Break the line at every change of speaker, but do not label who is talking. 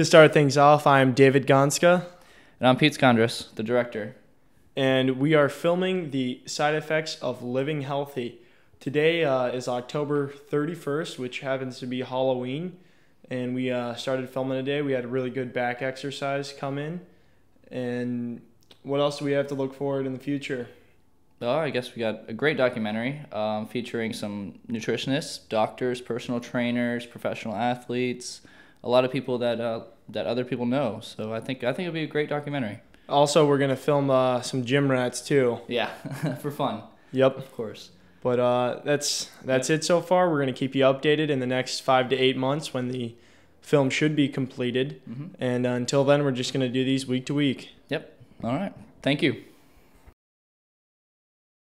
To start things off, I'm David Gonska,
And I'm Pete Scondras, the director.
and we are filming the side effects of living healthy. Today uh, is October 31st, which happens to be Halloween, and we uh, started filming today. We had a really good back exercise come in, and what else do we have to look forward in the future?
Oh, I guess we got a great documentary um, featuring some nutritionists, doctors, personal trainers, professional athletes, a lot of people that uh, that other people know. So I think I think it'll be a great documentary.
Also, we're gonna film uh, some gym rats too.
Yeah, for fun,
Yep.
of course.
But uh, that's that's it so far. We're gonna keep you updated in the next five to eight months when the film should be completed.
hmm
And uh, until then, we're just gonna do these week to week. Yep.
All right. Thank you.